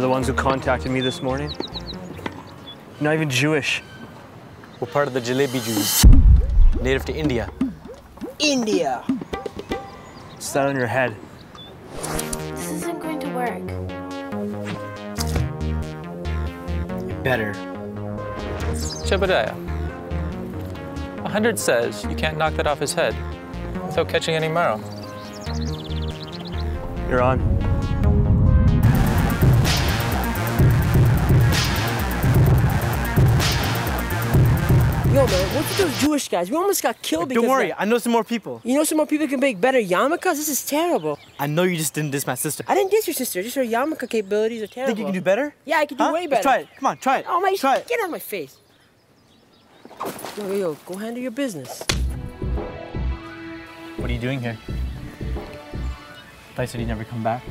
the ones who contacted me this morning. Not even Jewish. We're part of the Jalebi Jews, native to India. India. It's that on your head. This isn't going to work. Better. Jebediah. A hundred says you can't knock that off his head without catching any marrow. You're on. Yo, man, what's with those Jewish guys? We almost got killed because Don't worry, I know some more people. You know some more people can make better yarmulkes? This is terrible. I know you just didn't diss my sister. I didn't diss your sister. Just her yarmulke capabilities are terrible. Think you can do better? Yeah, I can do Huh? way Let's better. try it. Come on, try it. Oh my! Try it. Get out of my face. Yo, yo, yo, go handle your business. What are you doing here? I said you'd never come back.